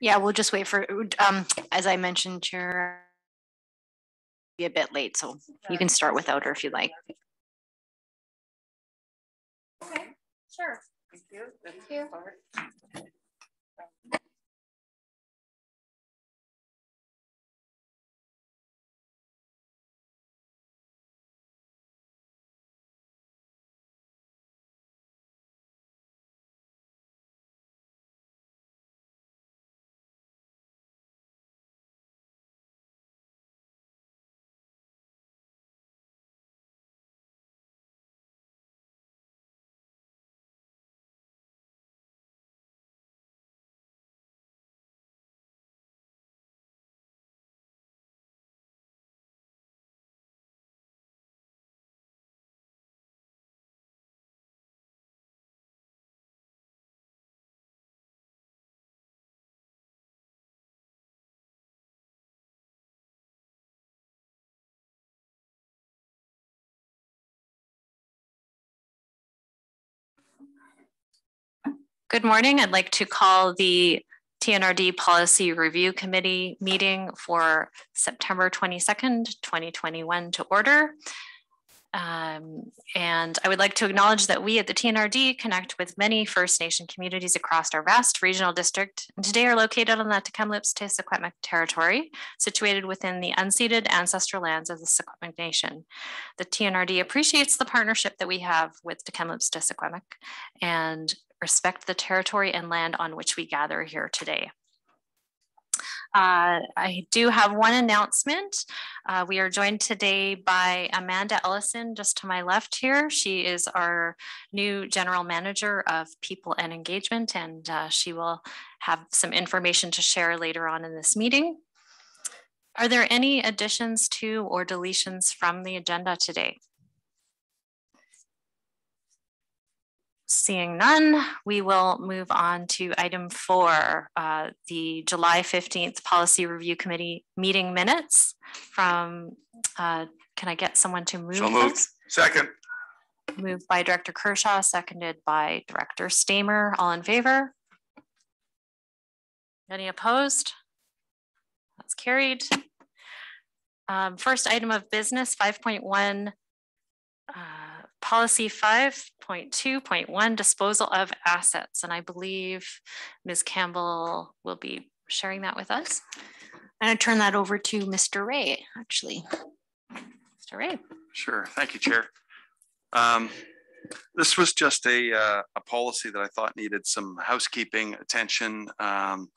Yeah, we'll just wait for, um, as I mentioned, Chair, be a bit late, so you can start without her if you'd like. Okay, sure. Thank you. Thank you. Good morning. I'd like to call the TNRD Policy Review Committee meeting for September 22nd, 2021 to order. Um, and I would like to acknowledge that we at the TNRD connect with many First Nation communities across our vast regional district, and today are located on the Tk'emlúps te Secwepemc territory, situated within the unceded ancestral lands of the Secwepemc Nation. The TNRD appreciates the partnership that we have with Tk'emlúps te Secwepemc and respect the territory and land on which we gather here today. Uh, I do have one announcement. Uh, we are joined today by Amanda Ellison, just to my left here. She is our new General Manager of People and Engagement, and uh, she will have some information to share later on in this meeting. Are there any additions to or deletions from the agenda today? Seeing none, we will move on to item four, uh, the July 15th Policy Review Committee meeting minutes from, uh, can I get someone to move? So moved. Second. Moved by Director Kershaw, seconded by Director Stamer. All in favor? Any opposed? That's carried. Um, first item of business, 5.1, uh, policy 5.2.1, disposal of assets. And I believe Ms. Campbell will be sharing that with us. And I'm going to turn that over to Mr. Ray, actually. Mr. Ray. Sure. Thank you, Chair. Um, this was just a, uh, a policy that I thought needed some housekeeping attention. Um,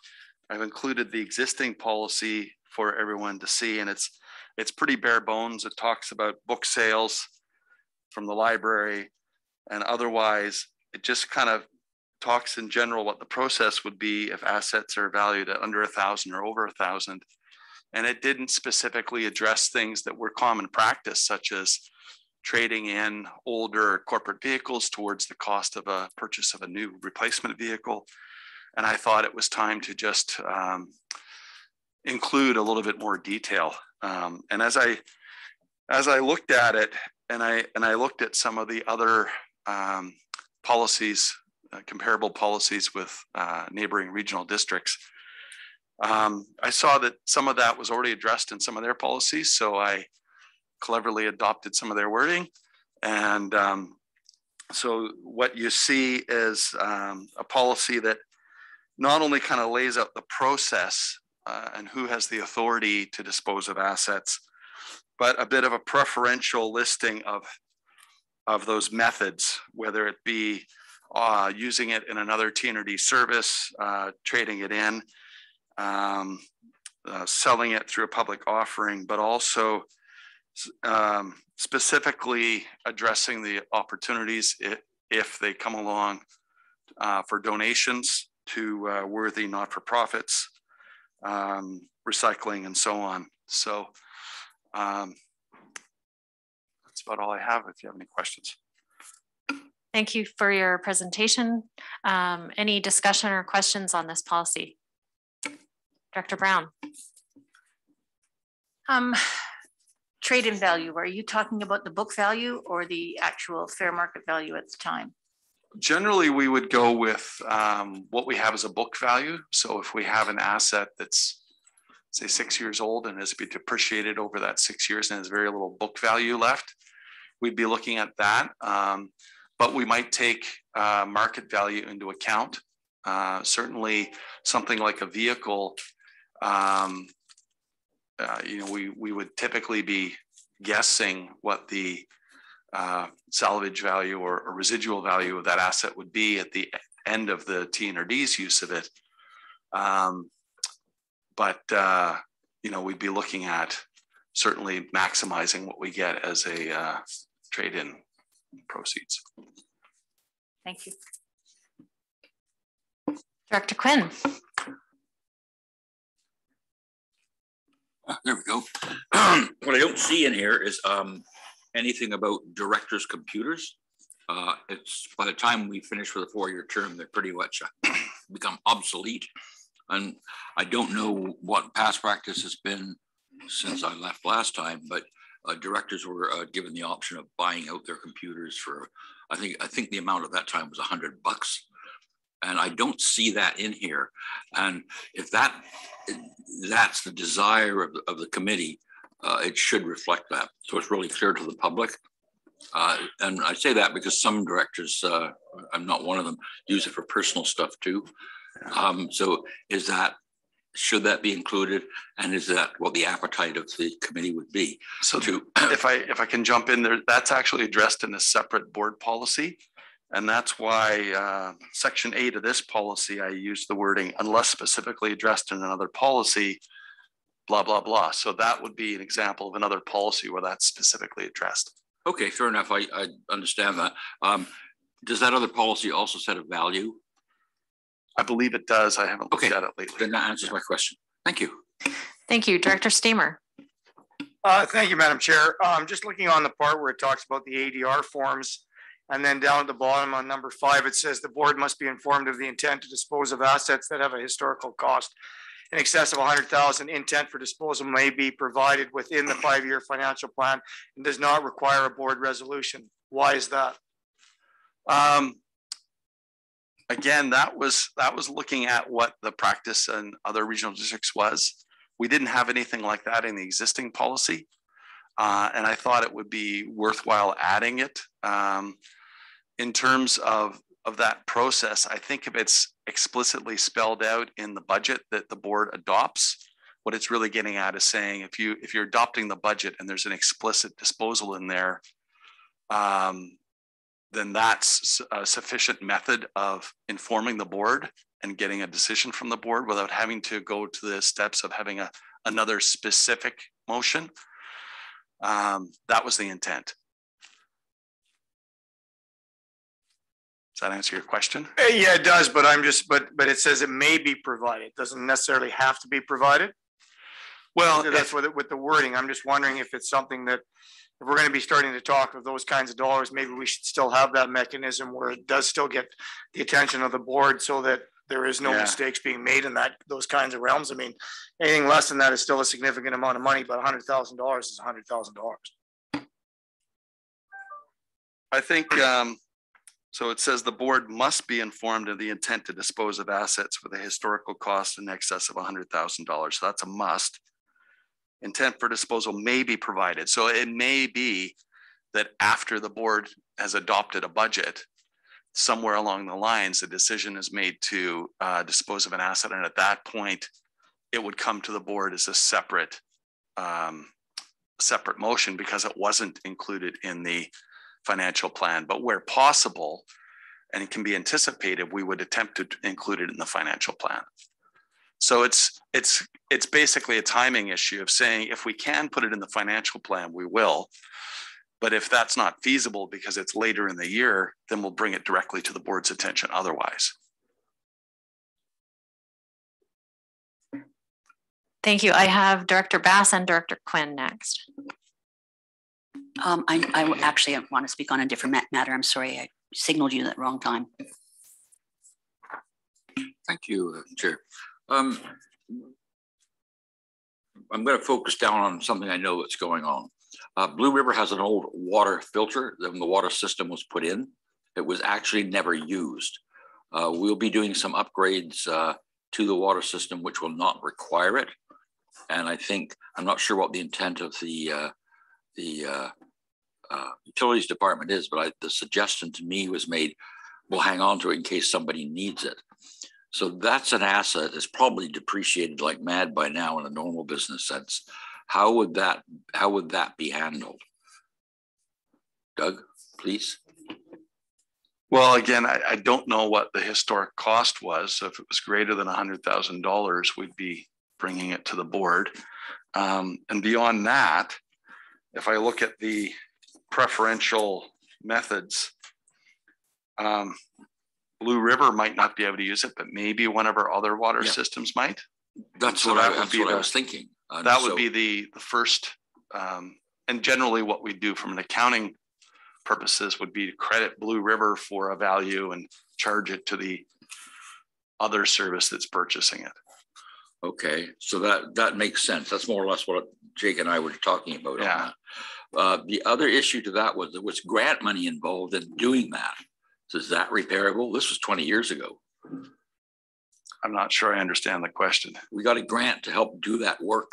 I've included the existing policy for everyone to see, and it's it's pretty bare bones. It talks about book sales from the library, and otherwise, it just kind of talks in general what the process would be if assets are valued at under a thousand or over a thousand. And it didn't specifically address things that were common practice, such as trading in older corporate vehicles towards the cost of a purchase of a new replacement vehicle. And I thought it was time to just um, include a little bit more detail. Um, and as I as I looked at it, and I and I looked at some of the other um, policies, uh, comparable policies with uh, neighboring regional districts. Um, I saw that some of that was already addressed in some of their policies, so I cleverly adopted some of their wording. And um, so what you see is um, a policy that not only kind of lays out the process uh, and who has the authority to dispose of assets, but a bit of a preferential listing of, of those methods, whether it be uh, using it in another TNRD service, uh, trading it in, um, uh, selling it through a public offering, but also um, specifically addressing the opportunities if, if they come along uh, for donations to uh, worthy not-for-profits, um, recycling, and so on. So um, that's about all I have. If you have any questions. Thank you for your presentation. Um, any discussion or questions on this policy? Director Brown. Um, trade in value, are you talking about the book value or the actual fair market value at the time? Generally, we would go with um, what we have as a book value. So if we have an asset that's, say, six years old and has been depreciated over that six years and has very little book value left, we'd be looking at that. Um, but we might take uh, market value into account. Uh, certainly, something like a vehicle, um, uh, you know, we we would typically be guessing what the uh, salvage value or, or, residual value of that asset would be at the end of the TNRD's use of it. Um, but uh, you know, we'd be looking at certainly maximizing what we get as a uh, trade-in proceeds. Thank you. Director Quinn. Uh, there we go. what I don't see in here is um, anything about directors' computers. Uh, it's by the time we finish with a four-year term, they're pretty much uh, become obsolete. And I don't know what past practice has been since I left last time, but uh, directors were uh, given the option of buying out their computers for, I think, I think the amount of that time was a hundred bucks. And I don't see that in here. And if that, that's the desire of the, of the committee, uh, it should reflect that. So it's really clear to the public. Uh, and I say that because some directors, uh, I'm not one of them, use it for personal stuff too. Um, so is that should that be included? And is that what the appetite of the committee would be? So to, if I if I can jump in there, that's actually addressed in a separate board policy. And that's why uh, section eight of this policy, I use the wording unless specifically addressed in another policy, blah, blah, blah. So that would be an example of another policy where that's specifically addressed. Okay, fair enough. I, I understand that. Um, does that other policy also set a value I believe it does. I haven't looked Okay. at it lately. Then that answers my question. Thank you. Thank you. Director Steamer. Uh, thank you, Madam Chair. Um, just looking on the part where it talks about the ADR forms. And then down at the bottom on number five, it says the board must be informed of the intent to dispose of assets that have a historical cost in excess of hundred thousand. Intent for disposal may be provided within the five-year financial plan and does not require a board resolution. Why is that? Um, again, that was that was looking at what the practice in other regional districts was. We didn't have anything like that in the existing policy. Uh, and I thought it would be worthwhile adding it. Um, in terms of, of that process, I think if it's explicitly spelled out in the budget that the board adopts, what it's really getting at is saying if you if you're adopting the budget and there's an explicit disposal in there, um, then that's a sufficient method of informing the board and getting a decision from the board without having to go to the steps of having a, another specific motion. Um, that was the intent. Does that answer your question? Uh, Yeah, it does, but I'm just, but, but it says it may be provided. It Doesn't necessarily have to be provided. Well, That's if- with, it- with the wording. I'm just wondering if it's something that, if we're gonna be starting to talk of those kinds of dollars, maybe we should still have that mechanism where it does still get the attention of the board so that there is no Yeah. mistakes being made in that, those kinds of realms. I mean, anything less than that is still a significant amount of money, but hundred thousand dollars is hundred thousand dollars. I think, um, so it says the board must be informed of the intent to dispose of assets with a historical cost in excess of hundred thousand dollars. So that's a must. Intent for disposal may be provided. So it may be that after the board has adopted a budget, somewhere along the lines, a decision is made to uh, dispose of an asset. And at that point, it would come to the board as a separate, um, separate motion because it wasn't included in the financial plan, but where possible, and it can be anticipated, we would attempt to include it in the financial plan. So it's it's it's basically a timing issue of saying if we can put it in the financial plan, we will. But if that's not feasible because it's later in the year, then we'll bring it directly to the board's attention otherwise. Thank you. I have Director Bass and Director Quinn next. Um, I, I actually want to speak on a different matter. I'm sorry, I signaled you at the wrong time. Thank you, uh, Chair. Um, I'm going to focus down on something I know that's going on. Uh, Blue River has an old water filter, then the water system was put in. It was actually never used. Uh, we'll be doing some upgrades uh, to the water system, which will not require it. And I think, I'm not sure what the intent of the, uh, the uh, uh, utilities department is, but I, the suggestion to me was made, we'll hang on to it in case somebody needs it. So that's an asset that's probably depreciated like mad by now in a normal business sense. How would that, how would that be handled? Doug, please. Well, again, I, I don't know what the historic cost was. So if it was greater than a hundred thousand dollars, we'd be bringing it to the board. Um, and beyond that, if I look at the preferential methods, um, Blue River might not be able to use it, but maybe one of our other water Yeah. systems might. That's So what I, that would that's what I was thinking. And That would be the, the first, um, and generally what we do from an accounting purposes would be to credit Blue River for a value and charge it to the other service that's purchasing it. Okay, so that, that makes sense. That's more or less what Jake and I were talking about. Yeah. Uh, the other issue to that was there was grant money involved in doing that. So is that repairable? This was twenty years ago. I'm not sure I understand the question. We got a grant to help do that work,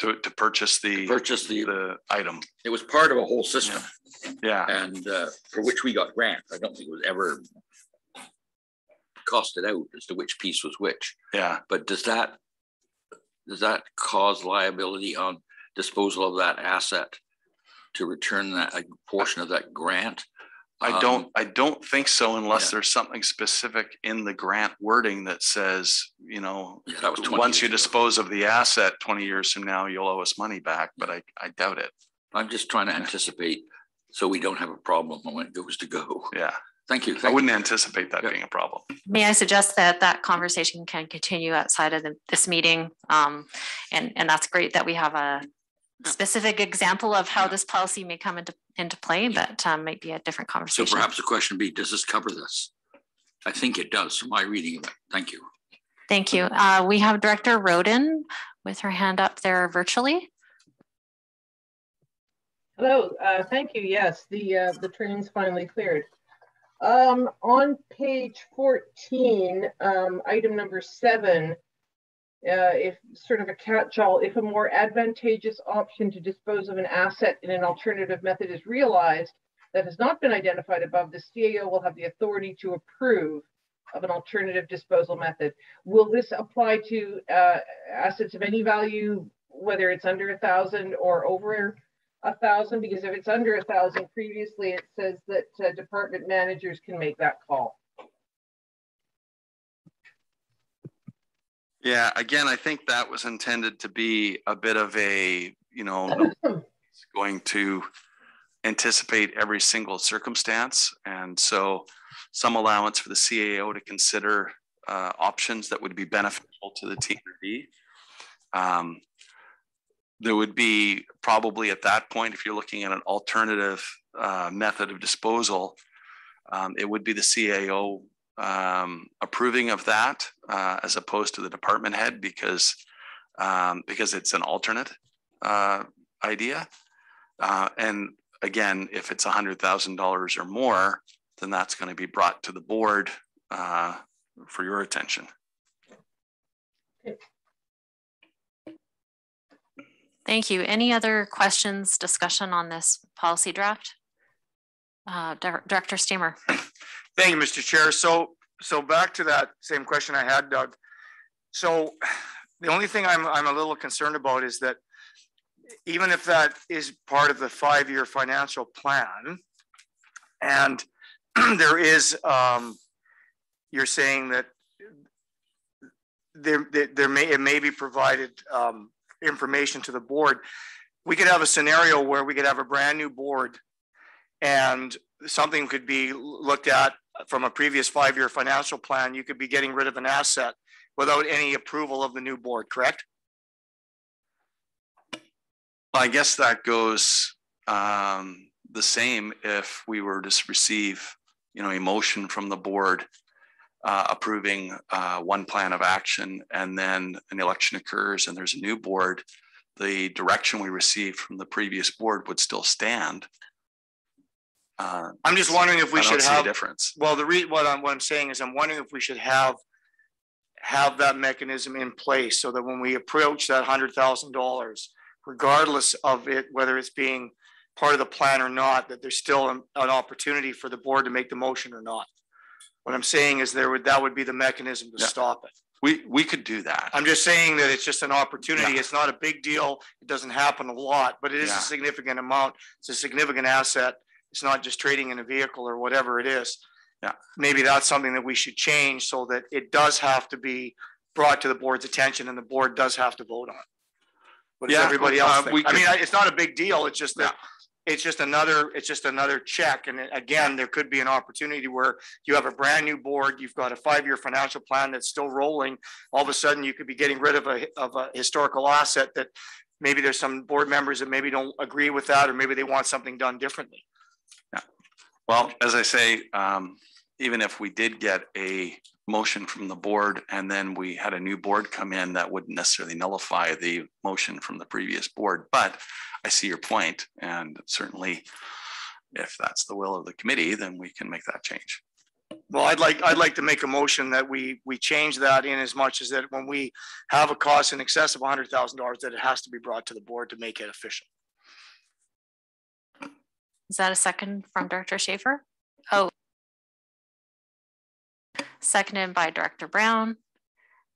To, to purchase the, purchase the, the item. it was part of a whole system Yeah, and, uh, for which we got grant. I don't think it was ever costed out as to which piece was which. yeah. But does that, does that cause liability on disposal of that asset to return that, a portion of that grant? I Um, don't, I don't think so unless yeah. there's something specific in the grant wording that says, you know, Yeah, that was once you ago. dispose of the asset twenty years from now, you'll owe us money back, but I, I doubt it. I'm just trying to anticipate so we don't have a problem when it goes to go. Yeah, Thank you. I Thank you. wouldn't anticipate that Yeah. being a problem. May I suggest that that conversation can continue outside of the- this meeting? Um, and, and that's great that we have a specific example of how this policy may come into, into play, but um, might be a different conversation. So perhaps the question would be, does this cover this? I think it does from my reading of it. Thank you. Thank you. Uh, we have Director Roden with her hand up there virtually. Hello, uh, thank you. Yes, the, uh, the train's finally cleared. Um, on page fourteen, um, item number seven, uh, if sort of a catch-all, if a more advantageous option to dispose of an asset in an alternative method is realized that has not been identified above, the CAO will have the authority to approve of an alternative disposal method. Will this apply to, uh, assets of any value, whether it's under a thousand or over a thousand, because if it's under a thousand, previously it says that uh, department managers can make that call. Yeah, again, I think that was intended to be a bit of a, you know, going to anticipate every single circumstance. And so some allowance for the CAO to consider uh, options that would be beneficial to the TNRD. Um, There would be probably at that point, if you're looking at an alternative uh, method of disposal, um, it would be the CAO um, approving of that uh, as opposed to the department head because um, because it's an alternate uh, idea. Uh, and again, if it's a hundred thousand dollars or more, then that's going to be brought to the board uh, for your attention. Thank you. Any other questions, discussion on this policy draft? Uh, Director Steamer. Thank you, Mr. Chair. So, so back to that same question I had, Doug. So the only thing I'm, I'm a little concerned about is that even if that is part of the five-year financial plan, and there is, um, you're saying that there, there, there may, it may be provided, um, information to the board. We could have a scenario where we could have a brand-new board and something could be looked at from a previous five-year financial plan, you could be getting rid of an asset without any approval of the new board, correct? I guess that goes um, the same if we were to receive, you know, a motion from the board uh, approving uh, one plan of action and then an election occurs and there's a new board, the direction we received from the previous board would still stand. Uh, I'm just wondering if we I don't should see a have, difference. well, the re, what I'm, what I'm saying is I'm wondering if we should have have that mechanism in place so that when we approach that hundred thousand dollars, regardless of it, whether it's being part of the plan or not, that there's still an, an opportunity for the board to make the motion or not. What I'm saying is there would, that would be the mechanism to Yeah. stop it. We, we could do that. I'm just saying that it's just an opportunity. Yeah. It's not a big deal. It doesn't happen a lot, but it is Yeah. a significant amount. It's a significant asset. It's not just trading in a vehicle or whatever it is. Yeah. Maybe that's something that we should change so that it does have to be brought to the board's attention and the board does have to vote on. it. What does Yeah, everybody uh, else we think? I mean, it's not a big deal. It's just that it's just another, it's just another check. And again, there could be an opportunity where you have a brand new board, you've got a five-year financial plan that's still rolling. All of a sudden, you could be getting rid of a, of a historical asset that maybe there's some board members that maybe don't agree with that, or maybe they want something done differently. Well, as I say, um, even if we did get a motion from the board and then we had a new board come in, that wouldn't necessarily nullify the motion from the previous board. But I see your point and certainly if that's the will of the committee, then we can make that change. Well, I'd like, I'd like to make a motion that we, we change that in as much as that when we have a cost in excess of hundred thousand dollars, that it has to be brought to the board to make it official. Is that a second from Director Schaefer? Oh. Seconded by Director Brown.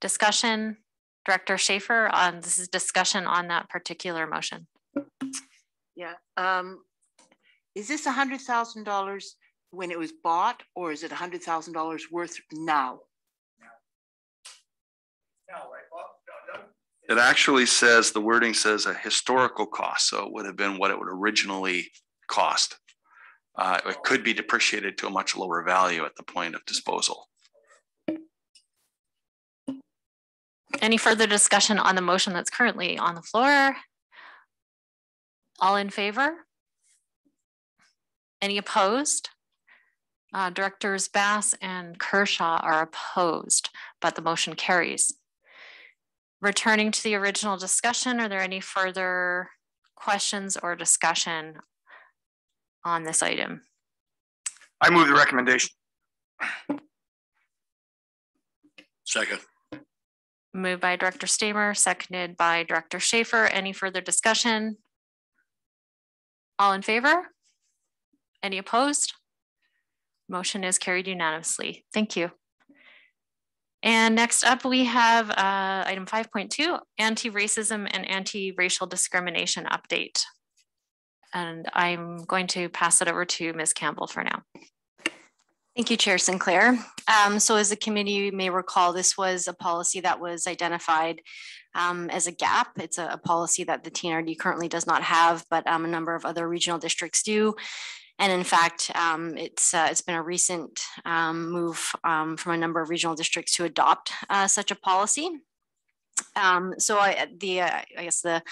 Discussion, Director Schaefer, on, this is discussion on that particular motion. Yeah, um, is this a hundred thousand dollars when it was bought, or is it a hundred thousand dollars worth now? It actually says, the wording says a historical cost, so it would have been what it would originally cost. Uh, it could be depreciated to a much lower value at the point of disposal. Any further discussion on the motion that's currently on the floor? All in favor? Any opposed? Uh, Directors Bass and Kershaw are opposed, but the motion carries. Returning to the original discussion, are there any further questions or discussion on this item? I move the recommendation. Second. Moved by Director Stamer, seconded by Director Schaefer. Any further discussion? All in favor? Any opposed? Motion is carried unanimously. Thank you. And next up, we have uh, item five point two, anti-racism and anti-racial discrimination update. And I'm going to pass it over to Ms. Campbell for now. Thank you, Chair Sinclair. Um, so as the committee may recall, this was a policy that was identified um, as a gap. It's a, a policy that the TNRD currently does not have, but um, a number of other regional districts do. And in fact, um, it's uh, it's been a recent um, move um, from a number of regional districts to adopt uh, such a policy. So I, the uh, I guess the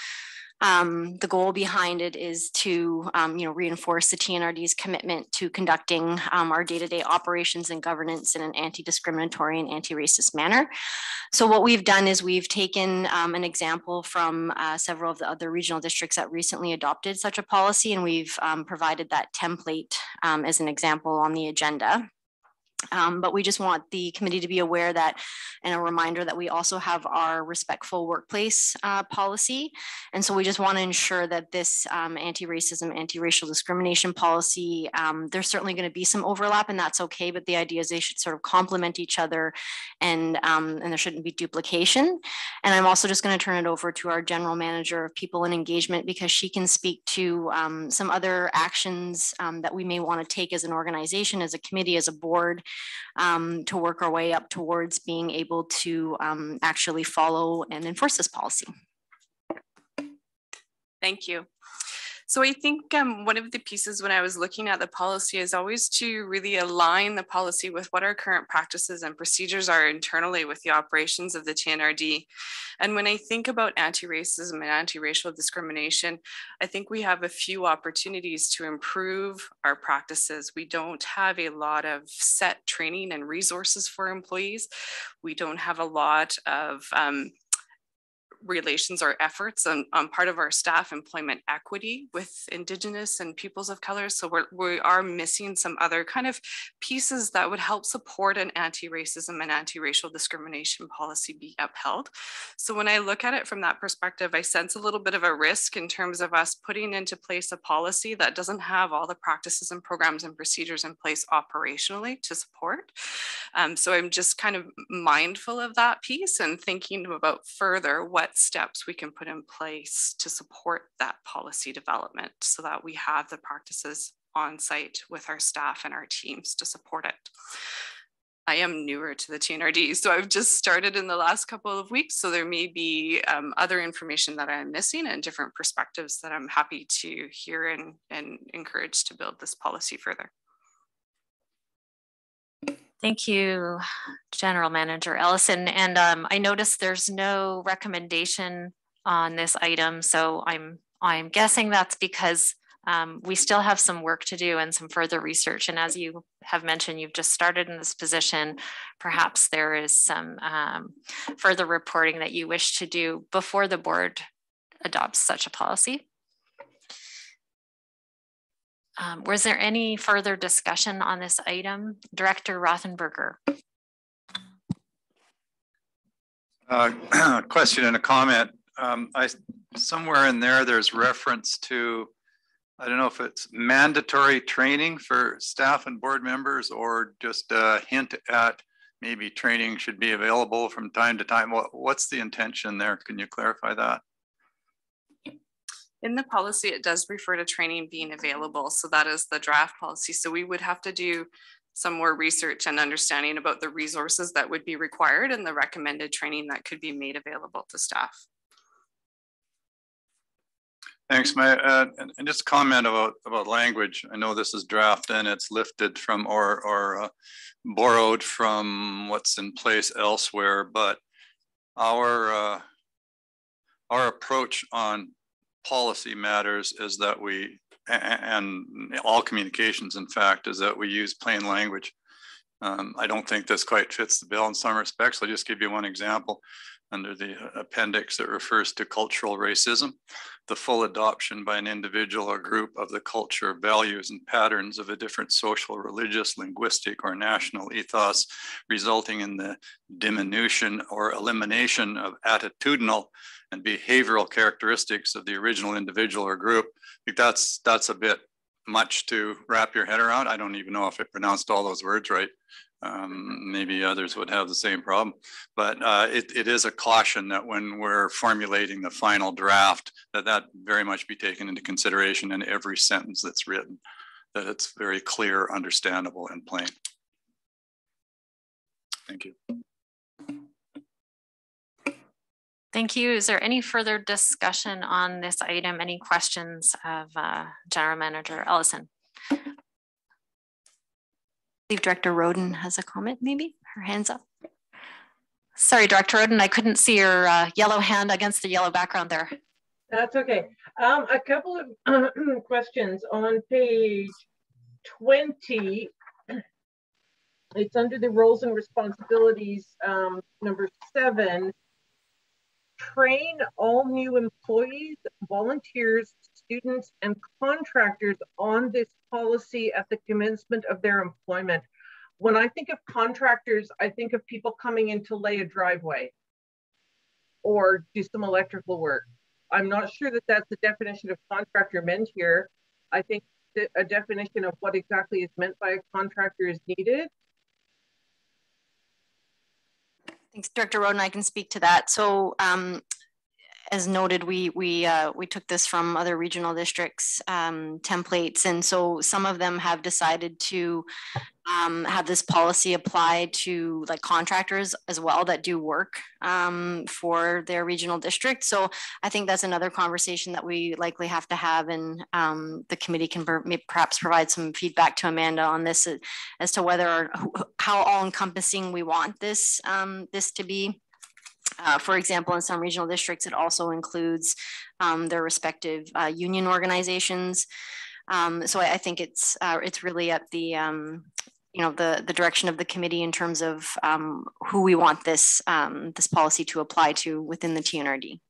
um, the goal behind it is to, um, you know, reinforce the TNRD's commitment to conducting um, our day-to-day operations and governance in an anti-discriminatory and anti-racist manner. So what we've done is we've taken um, an example from uh, several of the other regional districts that recently adopted such a policy, and we've um, provided that template um, as an example on the agenda. Um, but we just want the committee to be aware that, and a reminder that we also have our respectful workplace uh, policy. And so we just want to ensure that this um, anti-racism, anti-racial discrimination policy, um, there's certainly going to be some overlap and that's okay, but the idea is they should sort of complement each other and, um, and there shouldn't be duplication. And I'm also just going to turn it over to our general manager of people and engagement because she can speak to um, some other actions um, that we may want to take as an organization, as a committee, as a board, um, to work our way up towards being able to um, actually follow and enforce this policy. Thank you. So I think um, one of the pieces when I was looking at the policy is always to really align the policy with what our current practices and procedures are internally with the operations of the TNRD. And when I think about anti-racism and anti-racial discrimination, I think we have a few opportunities to improve our practices. We don't have a lot of set training and resources for employees. We don't have a lot of um, relations or efforts on, on part of our staff employment equity with Indigenous and peoples of color. So we're, we are missing some other kind of pieces that would help support an anti-racism and anti-racial discrimination policy be upheld. So when I look at it from that perspective, I sense a little bit of a risk in terms of us putting into place a policy that doesn't have all the practices and programs and procedures in place operationally to support. Um, so I'm just kind of mindful of that piece and thinking about further what steps we can put in place to support that policy development so that we have the practices on site with our staff and our teams to support it. I am newer to the TNRD, so I've just started in the last couple of weeks. So there may be um, other information that I'm missing and different perspectives that I'm happy to hear and, and encourage to build this policy further. Thank you, General Manager Ellison. And um, I noticed there's no recommendation on this item. So I'm I'm guessing that's because um, we still have some work to do and some further research. And as you have mentioned, you've just started in this position. Perhaps there is some um, further reporting that you wish to do before the board adopts such a policy. Um, was there any further discussion on this item? Director Rothenberger. Uh, question and a comment. Um, I somewhere in there, there's reference to, I don't know if it's mandatory training for staff and board members or just a hint at maybe training should be available from time to time. What, what's the intention there? Can you clarify that? In the policy, it does refer to training being available. So that is the draft policy. So we would have to do some more research and understanding about the resources that would be required and the recommended training that could be made available to staff. Thanks, my uh, and, and, just comment about about language. I know this is draft and it's lifted from or or uh, borrowed from what's in place elsewhere, but our uh, our approach on policy matters is that we, and all communications, in fact, is that we use plain language. Um, I don't think this quite fits the bill in some respects. I'll just give you one example. Under the appendix that refers to cultural racism, the full adoption by an individual or group of the culture, values, and patterns of a different social, religious, linguistic, or national ethos, resulting in the diminution or elimination of attitudinal and behavioral characteristics of the original individual or group. I think that's that's a bit much to wrap your head around. I don't even know if I pronounced all those words right. Um, maybe others would have the same problem, but uh, it, it is a caution that when we're formulating the final draft, that that very much be taken into consideration in every sentence that's written, that it's very clear, understandable, and plain. Thank you. Thank you. Is there any further discussion on this item? Any questions of uh, General Manager Ellison? I believe Director Roden has a comment, maybe? Her hand's up. Sorry, Director Roden, I couldn't see your uh, yellow hand against the yellow background there. That's okay. Um, a couple of uh, questions on page 20. It's under the roles and responsibilities, um, number seven train all new employees, volunteers, students, and contractors on this policy at the commencement of their employment. When I think of contractors, I think of people coming in to lay a driveway or do some electrical work. I'm not sure that that's the definition of contractor meant here. I think that a definition of what exactly is meant by a contractor is needed. Thanks, Director Roden. I can speak to that. So um, as noted, we we uh, we took this from other regional districts um, templates, and so some of them have decided to um, have this policy apply to like contractors as well that do work um, for their regional district. So I think that's another conversation that we likely have to have, and um, the committee can perhaps provide some feedback to Amanda on this as to whether or how all encompassing we want this um, this to be. Uh, for example, in some regional districts, it also includes um, their respective uh, union organizations. Um, so I, I, think it's uh, it's really at the um, you know the the direction of the committee in terms of um, who we want this um, this policy to apply to within the TNRD.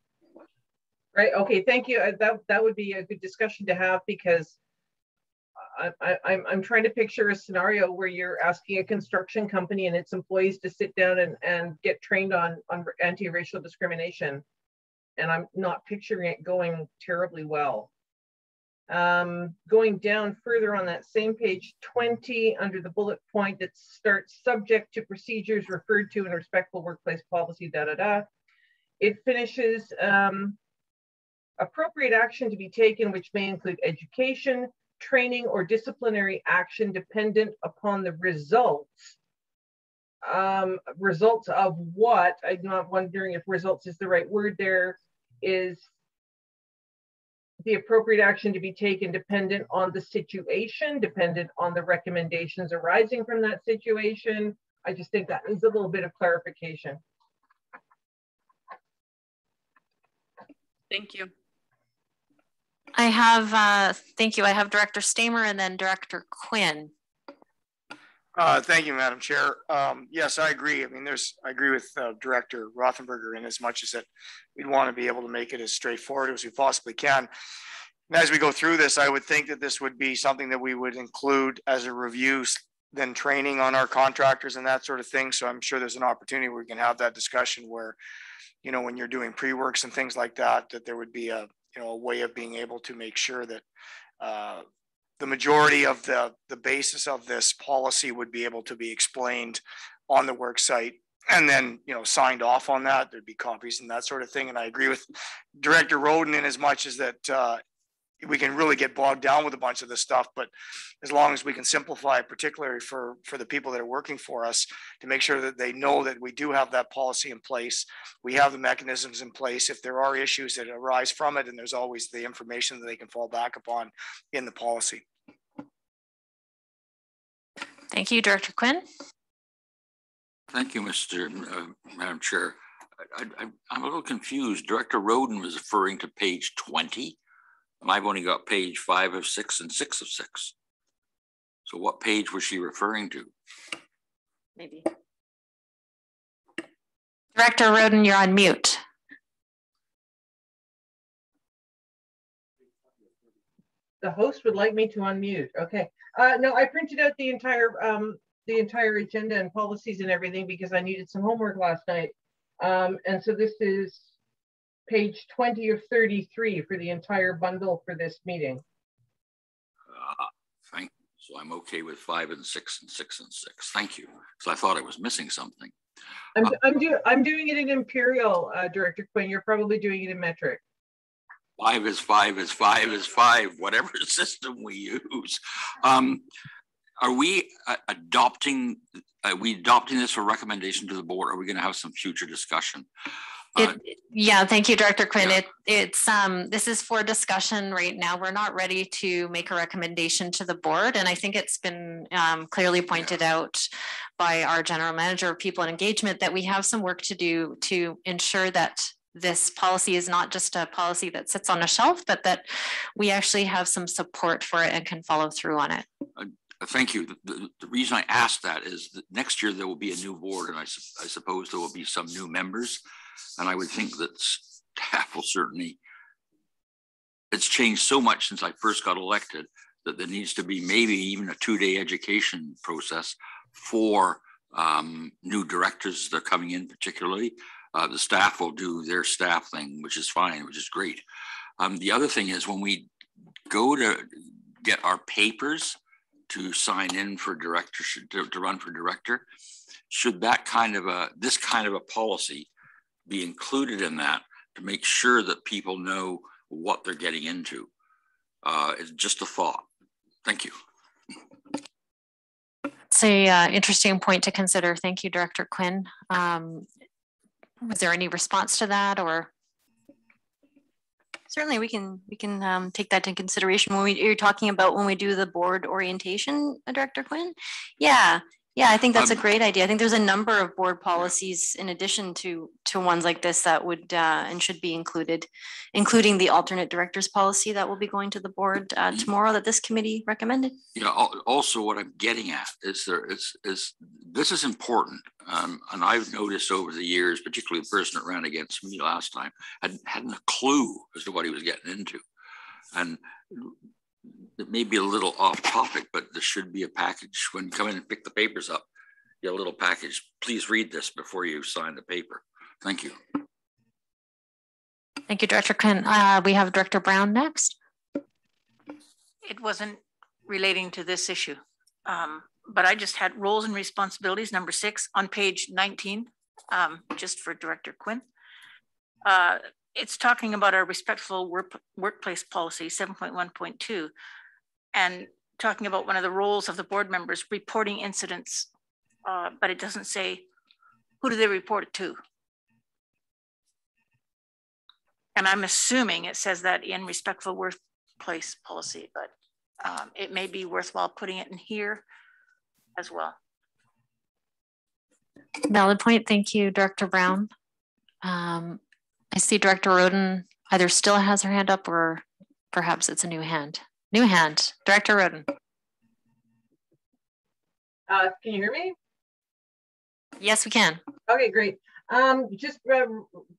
Right, okay, thank you. Uh, That, that would be a good discussion to have because I, I'm, I'm trying to picture a scenario where you're asking a construction company and its employees to sit down and, and get trained on, on anti-racial discrimination. And I'm not picturing it going terribly well. Um, going down further on that same page 20, under the bullet point that starts subject to procedures referred to in respectful workplace policy, da da da. It finishes um, appropriate action to be taken, which may include education, training, or disciplinary action dependent upon the results. Um, results of what? I'm not wondering if results is the right word there. Is the appropriate action to be taken dependent on the situation, dependent on the recommendations arising from that situation. I just think that needs a little bit of clarification. Thank you. I have, uh, thank you. I have Director Stamer and then Director Quinn. Uh, thank you, Madam Chair. Um, yes, I agree. I mean, there's, I agree with uh, Director Rothenberger in as much as that we'd want to be able to make it as straightforward as we possibly can. And as we go through this, I would think that this would be something that we would include as a review, then training on our contractors and that sort of thing. So I'm sure there's an opportunity where we can have that discussion where, you know, when you're doing pre-works and things like that, that there would be a, you know, a way of being able to make sure that uh, the majority of the, the basis of this policy would be able to be explained on the work site and then, you know, signed off on that. There'd be copies and that sort of thing. And I agree with Director Roden in as much as that uh, we can really get bogged down with a bunch of this stuff but as long as we can simplify it particularly for for the people that are working for us to make sure that they know that we do have that policy in place we have the mechanisms in place. If there are issues that arise from it and there's always the information that they can fall back upon in the policy. Thank you director quinn. Thank you mr uh, madam chair. I, I, i'm a little confused. Director roden was referring to page 20 I've only got page five of six and six of six. So what page was she referring to? Maybe. Director Roden, you're on mute. The host would like me to unmute. Okay. Uh, no, I printed out the entire um, the entire agenda and policies and everything because I needed some homework last night. Um, and so this is page 20 of 33 for the entire bundle for this meeting. Uh, thank so I'm okay with five and six and six and six. Thank you. So I thought I was missing something. I'm, uh, I'm, do, I'm doing it in Imperial, uh, Director Quinn. You're probably doing it in metric. Five is five is five is five, whatever system we use. Um, are we uh, adopting, are we adopting this for recommendation to the board? Are we going to have some future discussion? It, yeah, thank you, Director Quinn. Yeah. It, it's um, this is for discussion right now. We're not ready to make a recommendation to the board, and I think it's been um, clearly pointed yeah. out by our general manager of people and engagement that we have some work to do to ensure that this policy is not just a policy that sits on a shelf, but that we actually have some support for it and can follow through on it. Uh, thank you. The, the, the, reason I asked that is that next year there will be a new board, and I, su I suppose there will be some new members. And I would think that staff will certainly, it's changed so much since I first got elected that there needs to be maybe even a two-day education process for um, new directors that are coming in particularly. Uh, the staff will do their staff thing, which is fine, which is great. Um, the other thing is when we go to get our papers to sign in for director, to, to run for director, should that kind of a, this kind of a policy be included in that to make sure that people know what they're getting into. Uh, it's just a thought. Thank you. It's a uh, interesting point to consider. Thank you, Director Quinn. Um, was there any response to that or? Certainly, we can we can um, take that into consideration when we you're talking about when we do the board orientation, uh, Director Quinn. Yeah, Yeah, I think that's a Um, great idea. I think there's a number of board policies in addition to, to ones like this that would, uh, and should be included, including the alternate directors policy that will be going to the board, uh, tomorrow that this committee recommended. You know, also what I'm getting at is there is, is, this is important. Um, and I've noticed over the years, particularly the person that ran against me last time, hadn't, hadn't a clue as to what he was getting into. And it may be a little off topic, but there should be a package when you come in and pick the papers up. Get a little package. Please read this before you sign the paper. Thank you. Thank you, Director Quinn. Uh, we have Director Brown next. It wasn't relating to this issue, um, but I just had roles and responsibilities, number six, on page 19, um, just for Director Quinn. Uh, it's talking about our respectful work, workplace policy 7.1.2 and talking about one of the roles of the board members, reporting incidents. Uh, but it doesn't say, who do they report it to? And I'm assuming it says that in respectful workplace policy, but um, it may be worthwhile putting it in here as well. Valid point. Thank you, Director Brown. Um, I see Director Roden either still has her hand up or perhaps it's a new hand. New hand, Director Roden. Uh, can you hear me? Yes, we can. Okay, great. Um, just uh,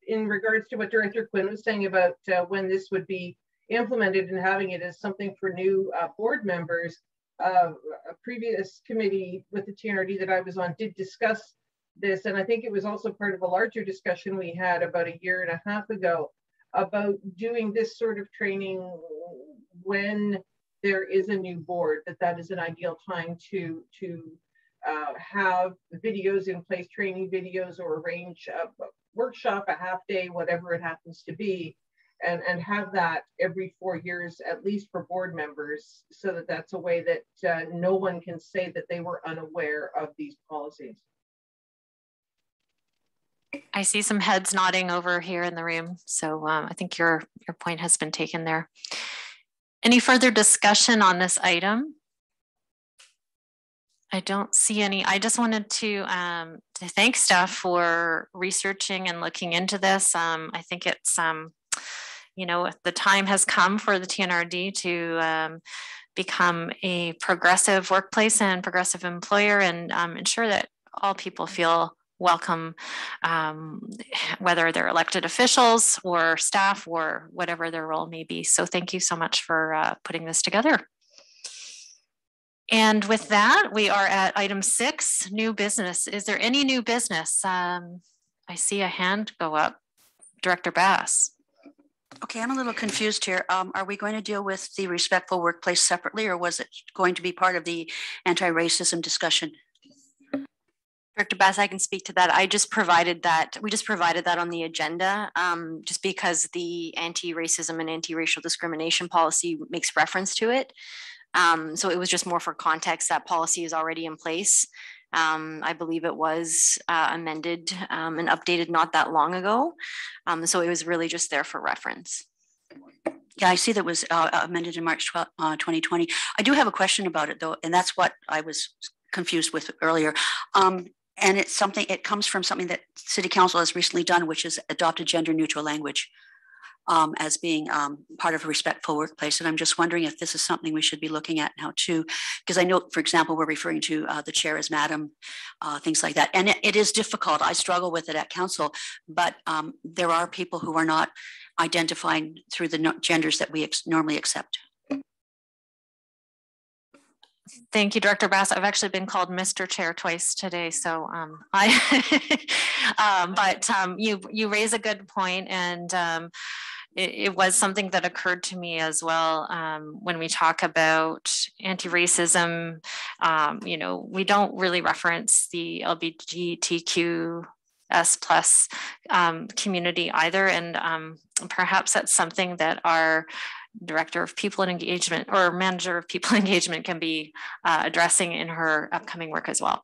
in regards to what Director Quinn was saying about uh, when this would be implemented and having it as something for new uh, board members, uh, a previous committee with the TNRD that I was on did discuss this, and I think it was also part of a larger discussion we had about a year and a half ago about doing this sort of training when there is a new board, that that is an ideal time to to uh, have videos in place, training videos, or arrange a workshop, a half day, whatever it happens to be, and, and have that every four years, at least for board members, so that that's a way that uh, no one can say that they were unaware of these policies. I see some heads nodding over here in the room. So um, I think your, your point has been taken there. Any further discussion on this item? I don't see any. I just wanted to, um, to thank staff for researching and looking into this. Um, I think it's, um, you know, the time has come for the TNRD to um, become a progressive workplace and progressive employer and um, ensure that all people feel welcome, um, whether they're elected officials or staff or whatever their role may be. So thank you so much for uh, putting this together. And with that, we are at item six, new business. Is there any new business? Um, I see a hand go up. Director Bass. Okay, I'm a little confused here. Um, are we going to deal with the respectful workplace separately, or was it going to be part of the anti-racism discussion? Director Bass, I can speak to that. I just provided that, we just provided that on the agenda, um, just because the anti-racism and anti-racial discrimination policy makes reference to it. Um, so it was just more for context, that policy is already in place. Um, I believe it was uh, amended um, and updated not that long ago. Um, so it was really just there for reference. Yeah, I see that was uh, amended in March 12, uh, 2020. I do have a question about it though, and that's what I was confused with earlier. Um, and it's something, it comes from something that City Council has recently done, which is adopted gender neutral language um, as being um, part of a respectful workplace. And I'm just wondering if this is something we should be looking at now too, because I know, for example, we're referring to uh, the chair as madam, uh, things like that. And it, it is difficult. I struggle with it at council, but um, there are people who are not identifying through the genders that we normally accept. Thank you, Director Bass. I've actually been called Mr. Chair twice today, so um, I. um, but um, you you raise a good point, and um, it, it, was something that occurred to me as well um, when we talk about anti-racism. Um, you know, we don't really reference the LGBTQ S plus um, community either. And um, perhaps that's something that our director of people and engagement or manager of people engagement can be uh, addressing in her upcoming work as well.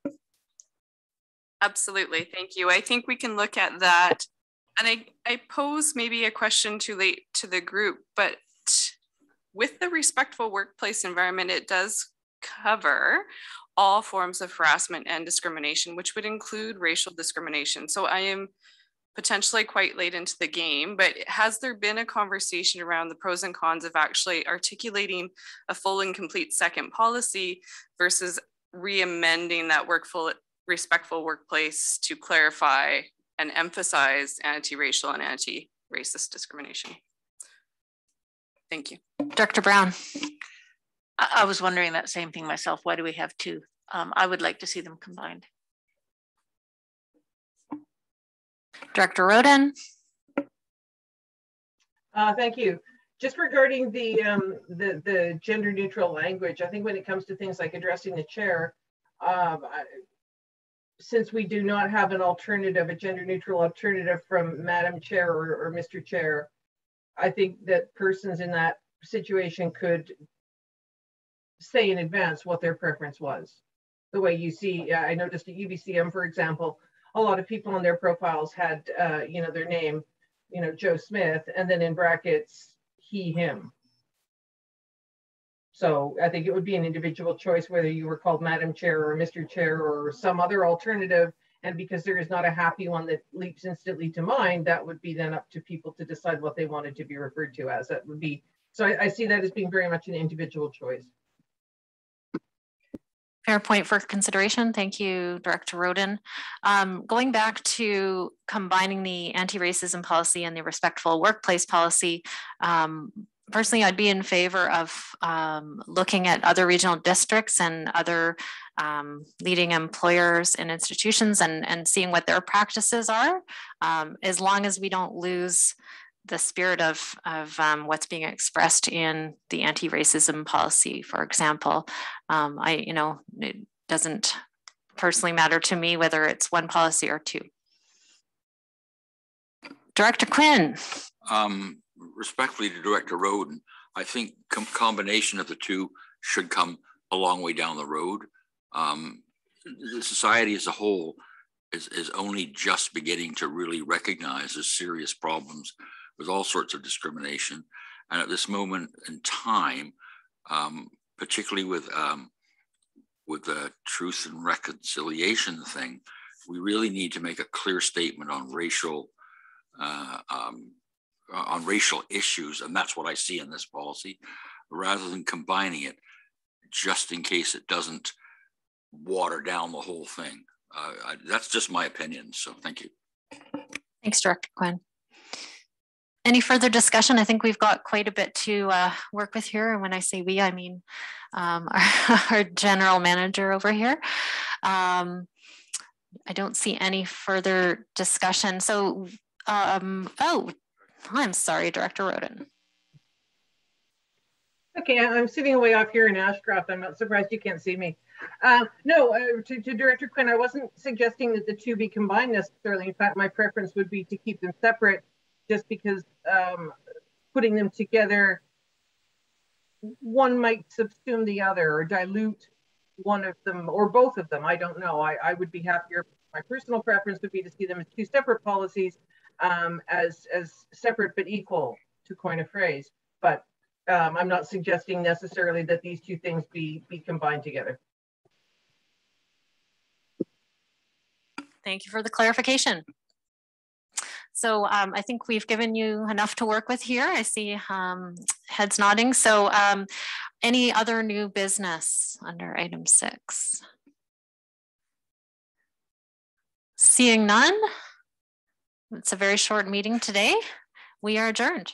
Absolutely, thank you. I think we can look at that. And I, I pose maybe a question too late to the group, but with the respectful workplace environment, it does cover all forms of harassment and discrimination, which would include racial discrimination. So I am potentially quite late into the game, but has there been a conversation around the pros and cons of actually articulating a full and complete second policy versus re-amending that workful respectful workplace to clarify and emphasize anti-racial and anti-racist discrimination? Thank you. Dr. Brown. I, I was wondering that same thing myself. Why do we have two? Um, I would like to see them combined. Director Roden. Uh, thank you. Just regarding the, um, the, the gender neutral language, I think when it comes to things like addressing the chair, um, I, since we do not have an alternative, a gender neutral alternative from Madam Chair or, or Mr. Chair, I think that persons in that situation could say in advance what their preference was. The way you see, I noticed at UBCM, for example, a lot of people on their profiles had, uh, you know, their name, you know, Joe Smith, and then in brackets, he, him. So I think it would be an individual choice whether you were called Madam Chair or Mr. Chair or some other alternative. And because there is not a happy one that leaps instantly to mind, that would be then up to people to decide what they wanted to be referred to as. That would be, so I, I see that as being very much an individual choice. Fair point for consideration. Thank you, Director Roden. Um, going back to combining the anti-racism policy and the respectful workplace policy, um, personally, I'd be in favor of um, looking at other regional districts and other um, leading employers and institutions and, and seeing what their practices are, um, as long as we don't lose the spirit of, of um, what's being expressed in the anti-racism policy, for example. Um, I, you know, it doesn't personally matter to me whether it's one policy or two. Director Quinn. Um, respectfully to Director Roden, I think com combination of the two should come a long way down the road. Um, the society as a whole is, is only just beginning to really recognize the serious problems with all sorts of discrimination. And at this moment in time, um, particularly with um, with the truth and reconciliation thing, we really need to make a clear statement on racial uh, um, on racial issues, and that's what I see in this policy, rather than combining it, just in case it doesn't water down the whole thing. Uh, I, that's just my opinion. So thank you. Thanks, Director Quinn. Any further discussion? I think we've got quite a bit to uh, work with here. And when I say we, I mean um, our, our, general manager over here. Um, I don't see any further discussion. So, um, oh, I'm sorry, Director Roden. Okay, I'm sitting away off here in Ashcroft. I'm not surprised you can't see me. Uh, no, uh, to, to, Director Quinn, I wasn't suggesting that the two be combined necessarily. In fact, my preference would be to keep them separate just because um, putting them together, one might subsume the other or dilute one of them or both of them. I don't know. I, I would be happier. My personal preference would be to see them as two separate policies, um, as as separate but equal, to coin a phrase. But um, I'm not suggesting necessarily that these two things be be combined together. Thank you for the clarification. So um, I think we've given you enough to work with here. I see um, heads nodding. So um, any other new business under item six? Seeing none, it's a very short meeting today. We are adjourned.